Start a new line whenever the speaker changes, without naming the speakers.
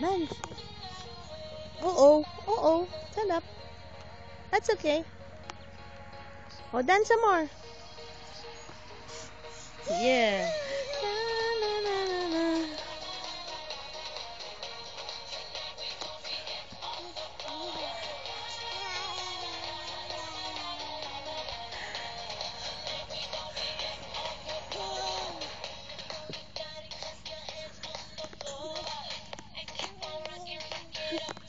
Dance. Uh-oh. Uh-oh. Stand up. That's okay. Oh, dance some more. Yeah. Yeah.